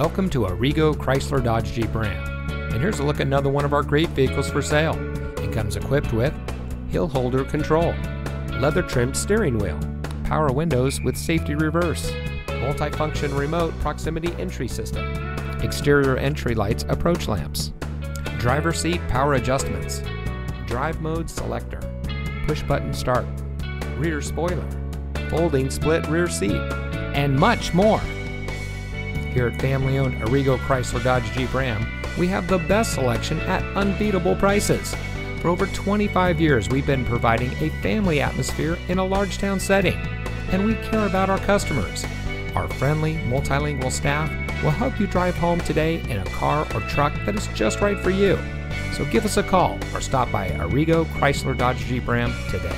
Welcome to Arrigo Chrysler Dodge Jeep Ram. And here's a look at another one of our great vehicles for sale. It comes equipped with hill holder control, leather trimmed steering wheel, power windows with safety reverse, multifunction remote proximity entry system, exterior entry lights approach lamps, driver seat power adjustments, drive mode selector, push button start, rear spoiler, folding split rear seat, and much more. Here at family owned Arrigo Chrysler Dodge Jeep Ram, we have the best selection at unbeatable prices. For over 25 years, we've been providing a family atmosphere in a large town setting, and we care about our customers. Our friendly, multilingual staff will help you drive home today in a car or truck that is just right for you. So give us a call or stop by Arrigo Chrysler Dodge Jeep Ram today.